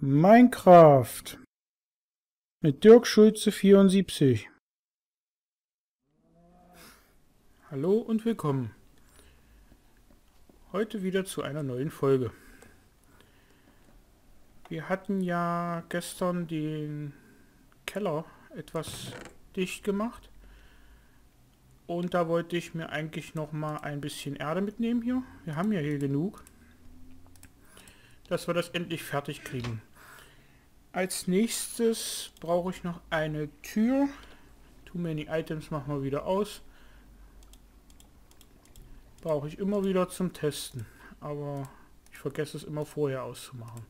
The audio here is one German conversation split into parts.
Minecraft mit Dirk Schulze 74. Hallo und willkommen. Heute wieder zu einer neuen Folge. Wir hatten ja gestern den Keller etwas dicht gemacht. Und da wollte ich mir eigentlich noch mal ein bisschen Erde mitnehmen hier. Wir haben ja hier genug. Dass wir das endlich fertig kriegen. Als nächstes brauche ich noch eine Tür. Too many items machen wir wieder aus. Brauche ich immer wieder zum Testen. Aber ich vergesse es immer vorher auszumachen.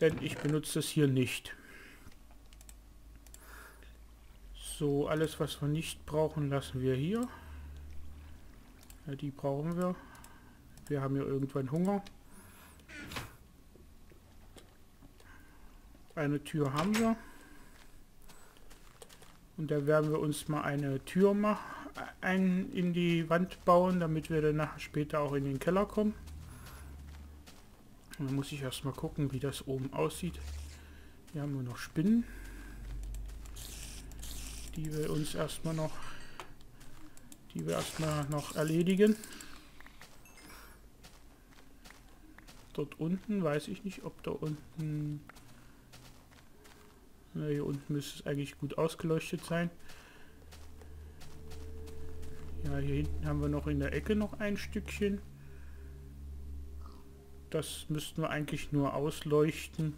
Denn ich benutze es hier nicht. So, alles was wir nicht brauchen, lassen wir hier. Ja, die brauchen wir. Wir haben ja irgendwann Hunger. Eine Tür haben wir. Und da werden wir uns mal eine Tür machen, ein in die Wand bauen, damit wir dann später auch in den Keller kommen. Und dann muss ich erstmal gucken, wie das oben aussieht. Hier haben wir noch Spinnen, die wir uns erstmal noch, die wir erstmal noch erledigen. Dort unten weiß ich nicht, ob da unten hier unten müsste es eigentlich gut ausgeleuchtet sein. Ja, hier hinten haben wir noch in der Ecke noch ein Stückchen. Das müssten wir eigentlich nur ausleuchten.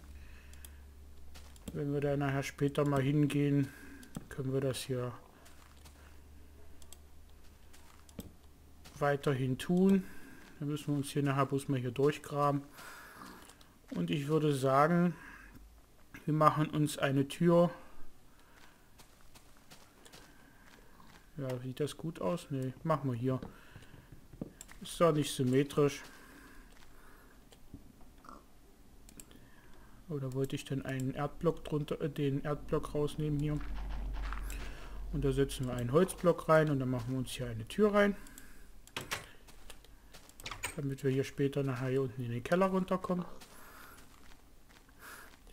Wenn wir da nachher später mal hingehen, können wir das hier weiterhin tun. Dann müssen wir uns hier nachher bloß mal hier durchgraben. Und ich würde sagen, wir machen uns eine Tür. Ja, sieht das gut aus? Ne, machen wir hier. Ist doch nicht symmetrisch. Oder wollte ich denn einen Erdblock drunter, äh, den Erdblock rausnehmen hier? Und da setzen wir einen Holzblock rein und dann machen wir uns hier eine Tür rein. Damit wir hier später nachher hier unten in den Keller runterkommen.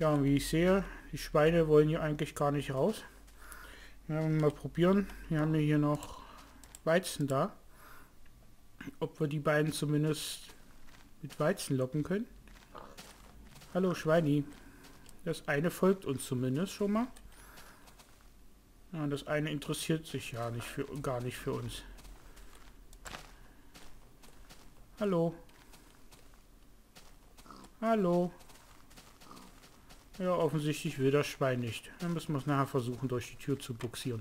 Ja, und wie ich sehe, die Schweine wollen hier eigentlich gar nicht raus. Ja, mal probieren. Wir haben hier noch Weizen da. Ob wir die beiden zumindest mit Weizen locken können. Hallo Schweini. Das eine folgt uns zumindest schon mal. Ja, das eine interessiert sich ja nicht für gar nicht für uns. Hallo. Hallo. Ja, offensichtlich will das Schwein nicht. Dann müssen wir es nachher versuchen, durch die Tür zu buxieren.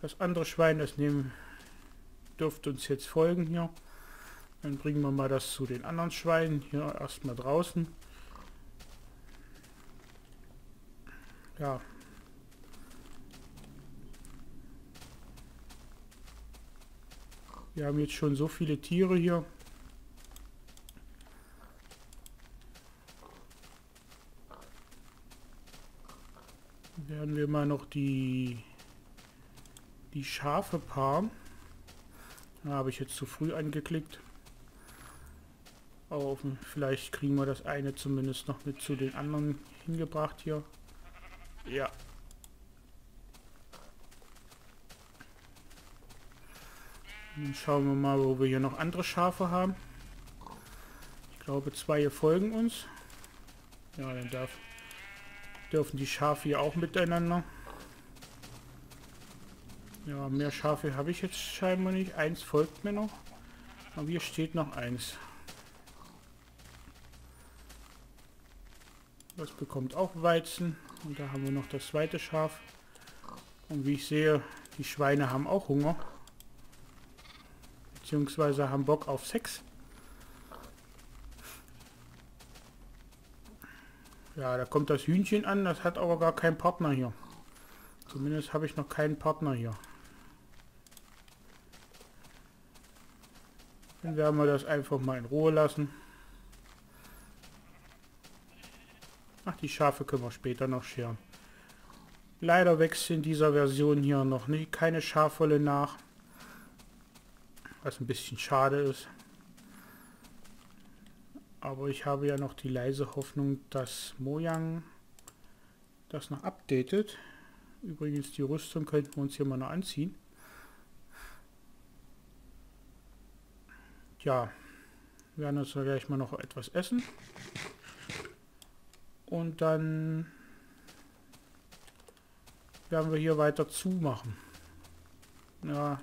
Das andere Schwein, das nehmen, dürfte uns jetzt folgen hier. Dann bringen wir mal das zu den anderen Schweinen. Hier erstmal draußen. Ja. Wir haben jetzt schon so viele Tiere hier. Werden wir mal noch die die Schafe paaren. Habe ich jetzt zu früh angeklickt. Aber vielleicht kriegen wir das eine zumindest noch mit zu den anderen hingebracht hier. Ja. Dann schauen wir mal, wo wir hier noch andere Schafe haben. Ich glaube, zwei folgen uns. Ja, dann darf dürfen die Schafe hier auch miteinander. Ja, mehr Schafe habe ich jetzt scheinbar nicht. Eins folgt mir noch. Aber hier steht noch eins. Das bekommt auch Weizen. Und da haben wir noch das zweite Schaf. Und wie ich sehe, die Schweine haben auch Hunger. Beziehungsweise haben Bock auf Sex. Ja, da kommt das Hühnchen an, das hat aber gar keinen Partner hier. Zumindest habe ich noch keinen Partner hier. Dann werden wir das einfach mal in Ruhe lassen. Ach, die Schafe können wir später noch scheren. Leider wächst in dieser Version hier noch nicht keine Schafwolle nach. Was ein bisschen schade ist. Aber ich habe ja noch die leise Hoffnung, dass Mojang das noch updatet. Übrigens, die Rüstung könnten wir uns hier mal noch anziehen. Ja, wir werden uns gleich mal noch etwas essen. Und dann werden wir hier weiter zumachen. Ja,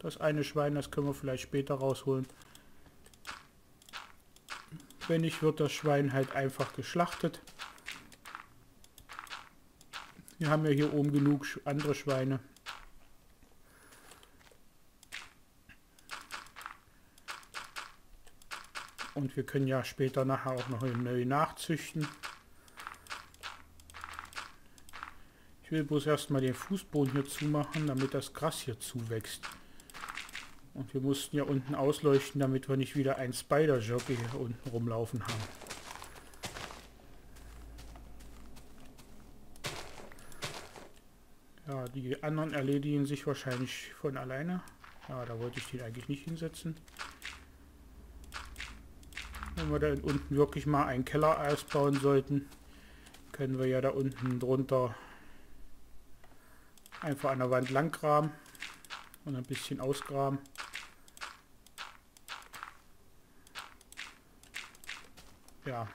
das eine Schwein, das können wir vielleicht später rausholen. Wenn nicht, wird das Schwein halt einfach geschlachtet. Wir haben ja hier oben genug andere Schweine. Und wir können ja später nachher auch noch neu nachzüchten. Ich will bloß erstmal den Fußboden hier zumachen, damit das Gras hier zuwächst. Und wir mussten ja unten ausleuchten, damit wir nicht wieder ein Spider-Jockey hier unten rumlaufen haben. Ja, die anderen erledigen sich wahrscheinlich von alleine. Ja, da wollte ich den eigentlich nicht hinsetzen. Wenn wir da unten wirklich mal einen Keller ausbauen sollten, können wir ja da unten drunter einfach an der Wand lang graben und ein bisschen ausgraben. Ja.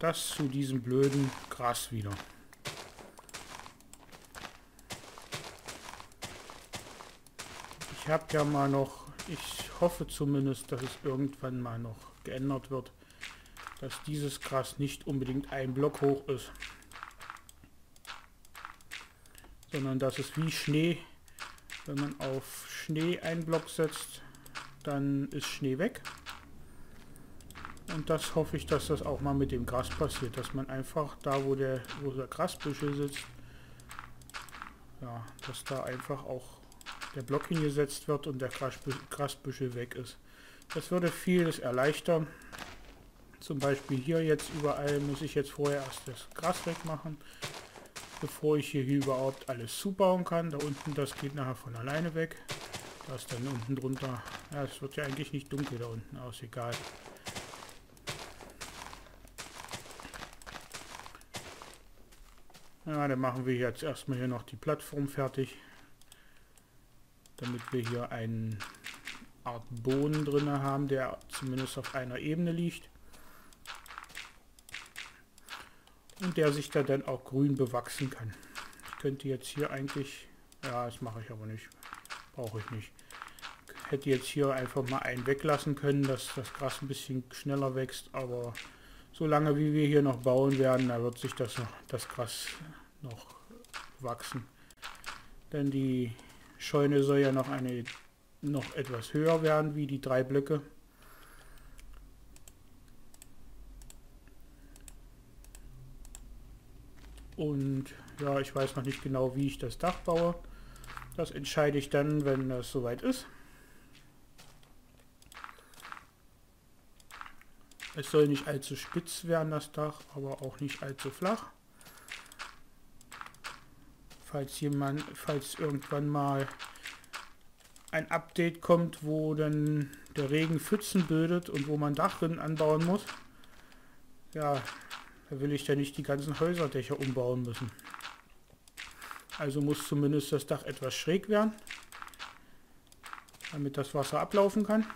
Das zu diesem blöden Gras wieder. Ich habe ja mal noch, ich hoffe zumindest, dass es irgendwann mal noch geändert wird, dass dieses Gras nicht unbedingt ein Block hoch ist, sondern dass es wie Schnee, wenn man auf Schnee einen Block setzt, dann ist Schnee weg. Und das hoffe ich, dass das auch mal mit dem Gras passiert, dass man einfach da, wo der, wo der Grasbüschel sitzt, ja, dass da einfach auch der Block hingesetzt wird und der Grasbüschel weg ist. Das würde vieles erleichtern. Zum Beispiel hier jetzt überall muss ich jetzt vorher erst das Gras wegmachen, bevor ich hier, überhaupt alles zubauen kann. Da unten, das geht nachher von alleine weg. Da dann unten drunter, ja, es wird ja eigentlich nicht dunkel da unten aus, egal. Ja, dann machen wir jetzt erstmal hier noch die Plattform fertig, damit wir hier einen Art Boden drin haben, der zumindest auf einer Ebene liegt. Und der sich da dann auch grün bewachsen kann. Ich könnte jetzt hier eigentlich, ja, das mache ich aber nicht, brauche ich nicht. Hätte jetzt hier einfach mal einen weglassen können, dass das Gras ein bisschen schneller wächst, aber solange wie wir hier noch bauen werden, da wird sich das noch, das Gras noch wachsen. Denn die Scheune soll ja noch eine noch etwas höher werden wie die drei Blöcke. Und ja, ich weiß noch nicht genau, wie ich das Dach baue. Das entscheide ich dann, wenn das soweit ist. Es soll nicht allzu spitz werden, das Dach, aber auch nicht allzu flach. Falls jemand, falls irgendwann mal ein Update kommt, wo dann der Regen Pfützen bildet und wo man Dachrinnen anbauen muss. Ja, da will ich ja nicht die ganzen Häuserdächer umbauen müssen. Also muss zumindest das Dach etwas schräg werden, damit das Wasser ablaufen kann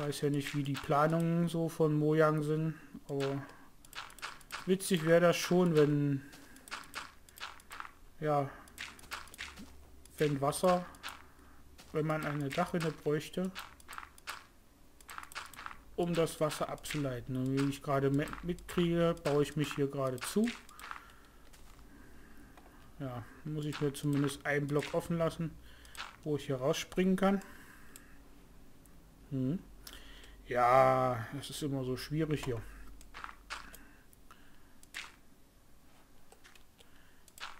weiß ja nicht, wie die Planungen so von Mojang sind, aber witzig wäre das schon, wenn ja, wenn Wasser, wenn man eine Dachrinne bräuchte, um das Wasser abzuleiten. Und wie ich gerade mitkriege, baue ich mich hier gerade zu. Ja, muss ich mir zumindest einen Block offen lassen, wo ich hier rausspringen kann. Hm. Ja, es ist immer so schwierig hier.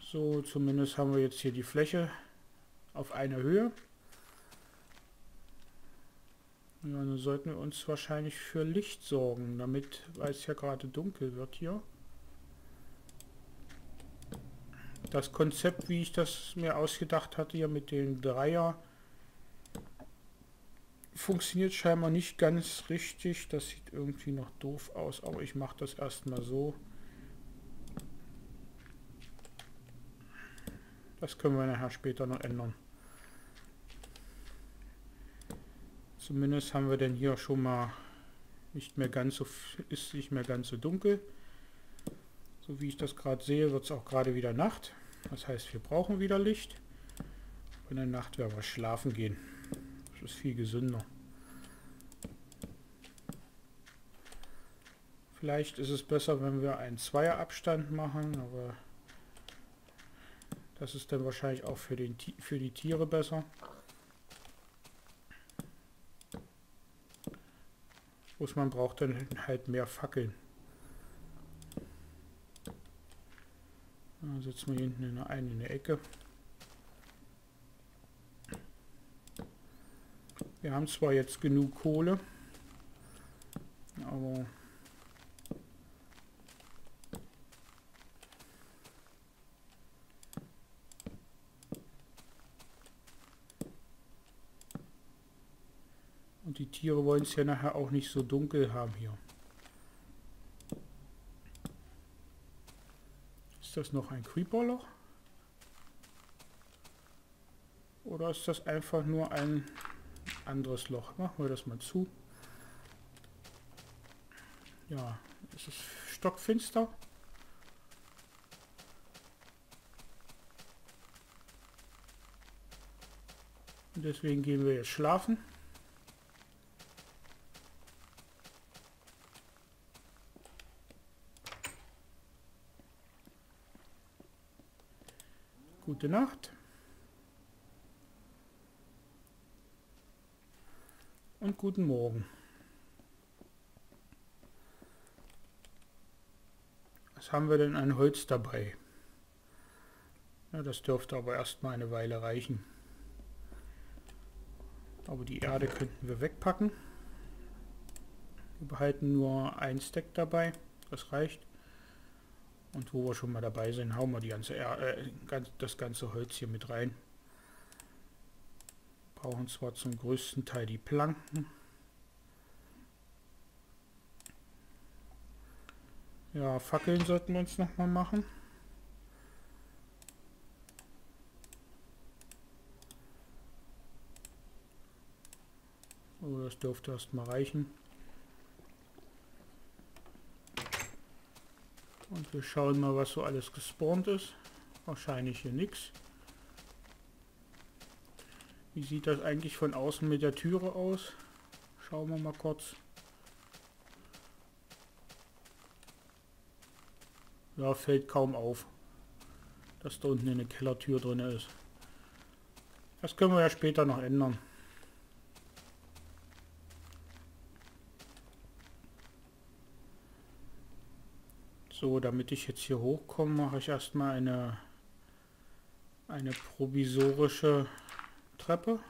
So, zumindest haben wir jetzt hier die Fläche auf einer Höhe. Ja, dann sollten wir uns wahrscheinlich für Licht sorgen, damit, weil es ja gerade dunkel wird hier. Das Konzept, wie ich das mir ausgedacht hatte, hier mit dem Dreier funktioniert scheinbar nicht ganz richtig. Das sieht irgendwie noch doof aus, aber ich mache das erstmal so. Das können wir nachher später noch ändern. Zumindest haben wir denn hier schon mal nicht mehr ganz so ist nicht mehr ganz so dunkel. So wie ich das gerade sehe, wird es auch gerade wieder Nacht. Das heißt, wir brauchen wieder Licht. In der Nacht werden wir schlafen gehen. Das ist viel gesünder. Vielleicht ist es besser, wenn wir einen Zweierabstand machen, aber das ist dann wahrscheinlich auch für, den, für die Tiere besser. Bloß man braucht dann halt mehr Fackeln. Dann setzen wir hinten eine, eine in der Ecke. Wir haben zwar jetzt genug Kohle, aber Und die Tiere wollen es ja nachher auch nicht so dunkel haben hier. Ist das noch ein Creeperloch? Oder ist das einfach nur ein anderes Loch? Machen wir das mal zu. Ja, es ist stockfinster. Und deswegen gehen wir jetzt schlafen. Gute Nacht. Und guten Morgen. Was haben wir denn an Holz dabei? Ja, das dürfte aber erstmal eine Weile reichen. Aber die Erde könnten wir wegpacken. Wir behalten nur ein Stack dabei. Das reicht. Und wo wir schon mal dabei sind, hauen wir die ganze, äh, das ganze Holz hier mit rein. Brauchen zwar zum größten Teil die Planken. Ja, Fackeln sollten wir uns noch mal machen. So, das dürfte erst mal reichen. Und wir schauen mal, was so alles gespawnt ist. Wahrscheinlich hier nichts. Wie sieht das eigentlich von außen mit der Türe aus? Schauen wir mal kurz. Ja, fällt kaum auf, dass da unten eine Kellertür drin ist. Das können wir ja später noch ändern. So, damit ich jetzt hier hochkomme, mache ich erstmal eine, eine provisorische Treppe.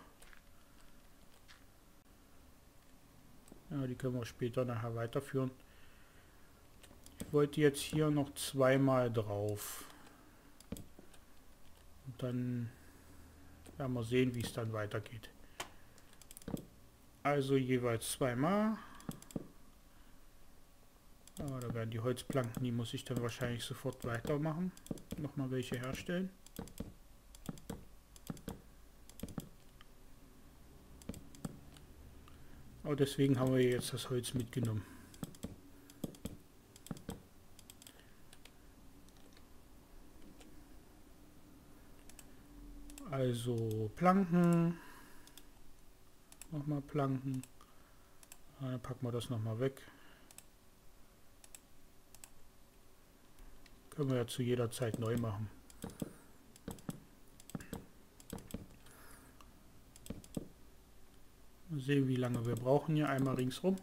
Ja, die können wir später nachher weiterführen. Ich wollte jetzt hier noch zweimal drauf. Und dann werden wir sehen, wie es dann weitergeht. Also jeweils zweimal. Aber da werden die Holzplanken, die muss ich dann wahrscheinlich sofort weitermachen. Nochmal welche herstellen. Aber deswegen haben wir jetzt das Holz mitgenommen. Also Planken. Nochmal Planken. Dann packen wir das nochmal weg. Können wir ja zu jeder Zeit neu machen. Mal sehen, wie lange wir brauchen hier. Einmal ringsrum.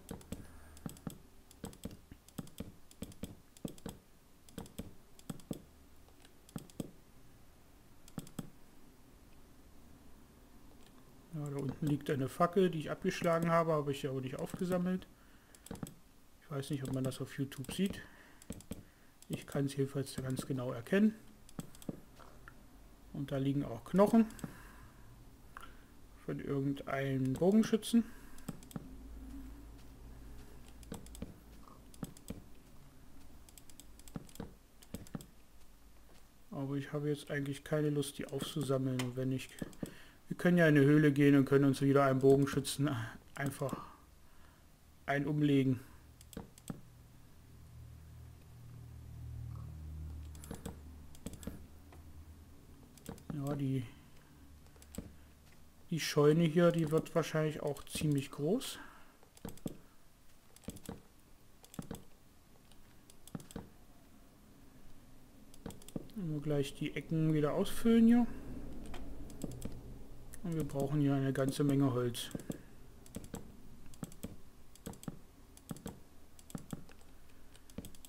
Ja, da unten liegt eine Fackel, die ich abgeschlagen habe, habe ich aber nicht aufgesammelt. Ich weiß nicht, ob man das auf YouTube sieht. Ich kann es jedenfalls ganz genau erkennen. Und da liegen auch Knochen von irgendeinem Bogenschützen. Aber ich habe jetzt eigentlich keine Lust, die aufzusammeln. Und wenn ich... Wir können ja in eine Höhle gehen und können uns wieder einen Bogenschützen einfach ein umlegen. Scheune hier, die wird wahrscheinlich auch ziemlich groß. Nur gleich die Ecken wieder ausfüllen hier. Und wir brauchen hier eine ganze Menge Holz.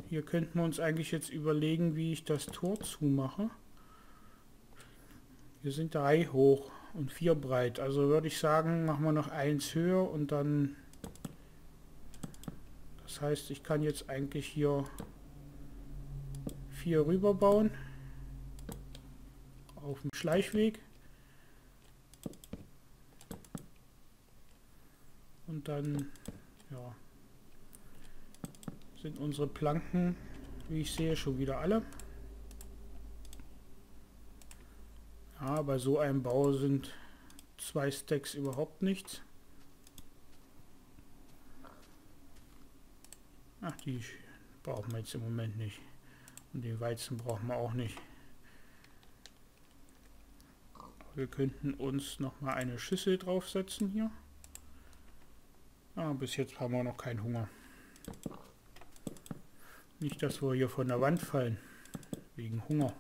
Hier könnten wir uns eigentlich jetzt überlegen, wie ich das Tor zumache. Wir sind drei hoch und vier breit. Also würde ich sagen, machen wir noch eins höher und dann... Das heißt, ich kann jetzt eigentlich hier vier rüber bauen. Auf dem Schleichweg. Und dann, ja, sind unsere Planken, wie ich sehe, schon wieder alle. Bei so einem Bau sind zwei Stacks überhaupt nichts. Ach, die brauchen wir jetzt im Moment nicht. Und den Weizen brauchen wir auch nicht. Wir könnten uns noch mal eine Schüssel draufsetzen hier. Ah, bis jetzt haben wir noch keinen Hunger. Nicht, dass wir hier von der Wand fallen. Wegen Hunger.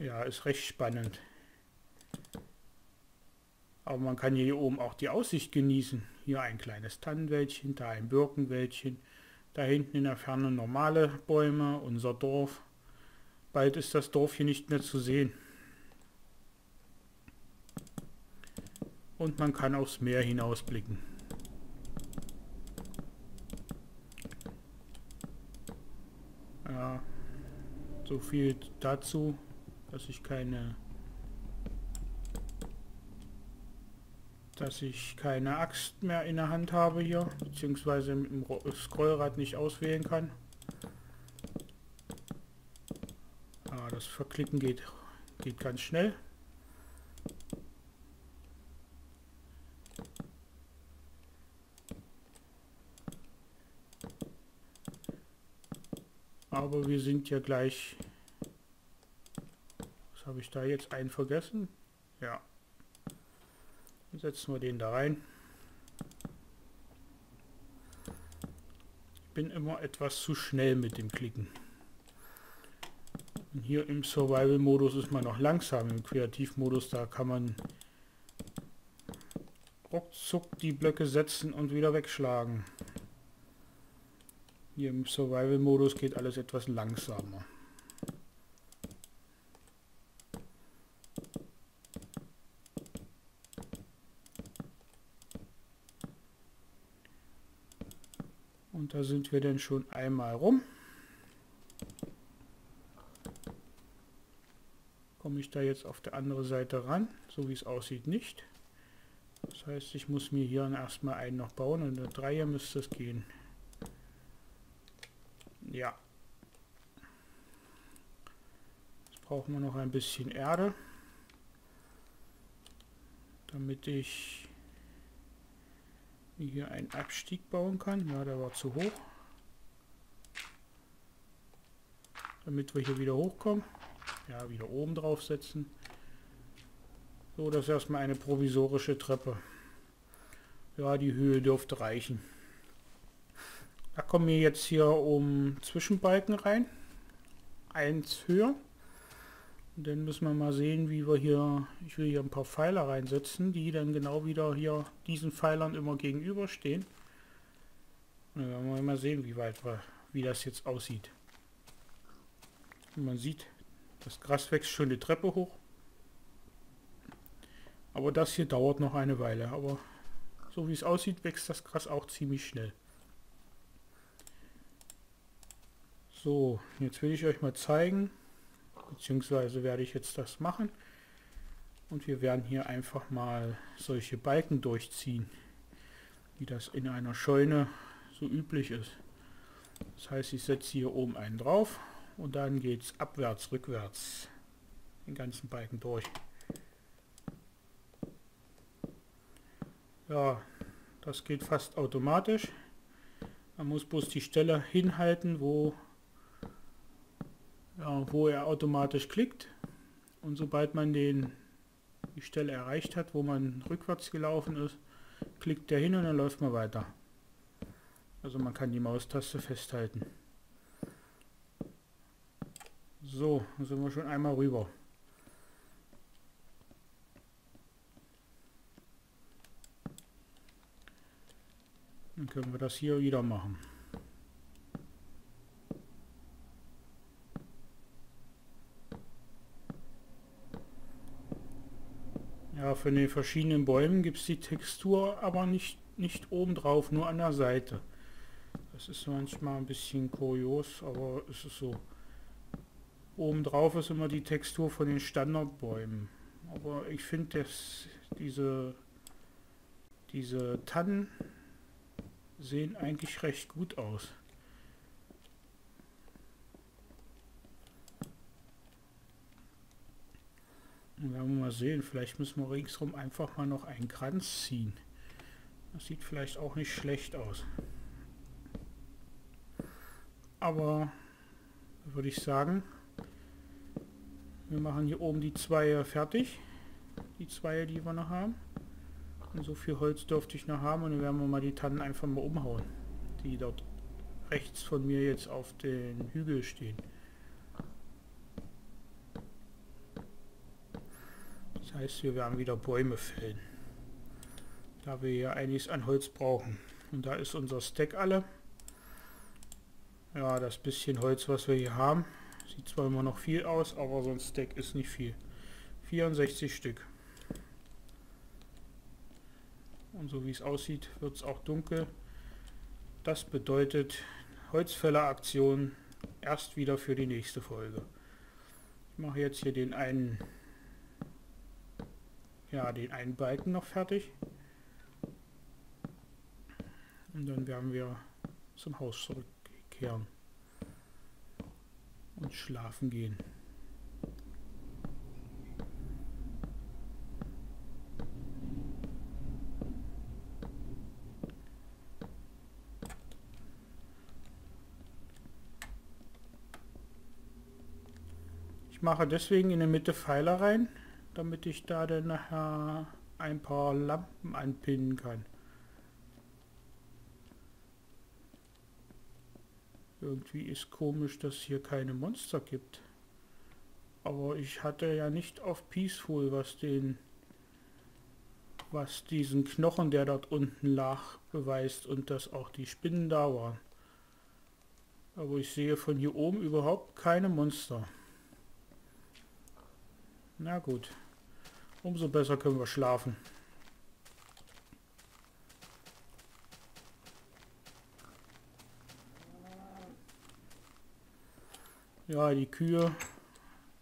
Ja, ist recht spannend. Aber man kann hier oben auch die Aussicht genießen. Hier ein kleines Tannenwäldchen, da ein Birkenwäldchen, da hinten in der Ferne normale Bäume, unser Dorf. Bald ist das Dorf hier nicht mehr zu sehen. Und man kann aufs Meer hinausblicken. Ja, so viel dazu dass ich keine dass ich keine Axt mehr in der Hand habe hier, beziehungsweise mit dem Scrollrad nicht auswählen kann. Ah, das Verklicken geht, geht ganz schnell. Aber wir sind ja gleich habe ich da jetzt einen vergessen? Ja. Setzen wir den da rein. Ich bin immer etwas zu schnell mit dem Klicken. Und hier im Survival-Modus ist man noch langsam. Im Kreativmodus, da kann man ruckzuck die Blöcke setzen und wieder wegschlagen. Hier im Survival-Modus geht alles etwas langsamer. Da sind wir dann schon einmal rum. Komme ich da jetzt auf der anderen Seite ran, so wie es aussieht nicht. Das heißt, ich muss mir hier erstmal einen noch bauen und der Dreier müsste es gehen. Ja. Jetzt brauchen wir noch ein bisschen Erde, damit ich hier einen Abstieg bauen kann. Ja, der war zu hoch. Damit wir hier wieder hochkommen. Ja, wieder oben drauf setzen. So, das ist erstmal eine provisorische Treppe. Ja, die Höhe dürfte reichen. Da kommen wir jetzt hier um Zwischenbalken rein. Eins höher. Dann müssen wir mal sehen, wie wir hier, ich will hier ein paar Pfeiler reinsetzen, die dann genau wieder hier diesen Pfeilern immer gegenüberstehen. Und dann wir mal sehen, wie weit wir, wie das jetzt aussieht. Und man sieht, das Gras wächst schon die Treppe hoch. Aber das hier dauert noch eine Weile. Aber so wie es aussieht, wächst das Gras auch ziemlich schnell. So, jetzt will ich euch mal zeigen, beziehungsweise werde ich jetzt das machen. Und wir werden hier einfach mal solche Balken durchziehen, wie das in einer Scheune so üblich ist. Das heißt, ich setze hier oben einen drauf und dann geht es abwärts, rückwärts den ganzen Balken durch. Ja, das geht fast automatisch. Man muss bloß die Stelle hinhalten, wo, ja, wo er automatisch klickt. Und sobald man den die Stelle erreicht hat, wo man rückwärts gelaufen ist, klickt der hin und dann läuft man weiter. Also man kann die Maustaste festhalten. So, sind wir schon einmal rüber. Dann können wir das hier wieder machen. Ja, für den verschiedenen Bäumen gibt es die Textur aber nicht, nicht oben drauf, nur an der Seite. Das ist manchmal ein bisschen kurios, aber es ist so. Oben drauf ist immer die Textur von den Standardbäumen. Aber ich finde, dass diese, diese Tannen sehen eigentlich recht gut aus. Und werden wir mal sehen, vielleicht müssen wir ringsrum einfach mal noch einen Kranz ziehen. Das sieht vielleicht auch nicht schlecht aus. Aber würde ich sagen, wir machen hier oben die zwei fertig. Die zwei, die wir noch haben. Und so viel Holz dürfte ich noch haben und dann werden wir mal die Tannen einfach mal umhauen, die dort rechts von mir jetzt auf den Hügel stehen. Heißt, wir werden wieder Bäume fällen. Da wir ja einiges an Holz brauchen. Und da ist unser Stack alle. Ja, das bisschen Holz, was wir hier haben, sieht zwar immer noch viel aus, aber so ein Stack ist nicht viel. 64 Stück. Und so wie es aussieht, wird es auch dunkel. Das bedeutet Holzfälleraktion erst wieder für die nächste Folge. Ich mache jetzt hier den einen ja, den einen Balken noch fertig. Und dann werden wir zum Haus zurückkehren und schlafen gehen. Ich mache deswegen in der Mitte Pfeiler rein, damit ich da dann nachher ein paar Lampen anpinnen kann. Irgendwie ist komisch, dass hier keine Monster gibt. Aber ich hatte ja nicht auf Peaceful, was den was diesen Knochen, der dort unten lag, beweist und dass auch die Spinnen da waren. Aber ich sehe von hier oben überhaupt keine Monster. Na gut. Umso besser können wir schlafen. Ja, die Kühe,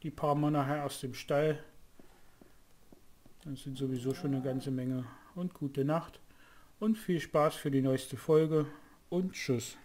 die paaren wir nachher aus dem Stall. Das sind sowieso schon eine ganze Menge. Und gute Nacht und viel Spaß für die neueste Folge und Tschüss.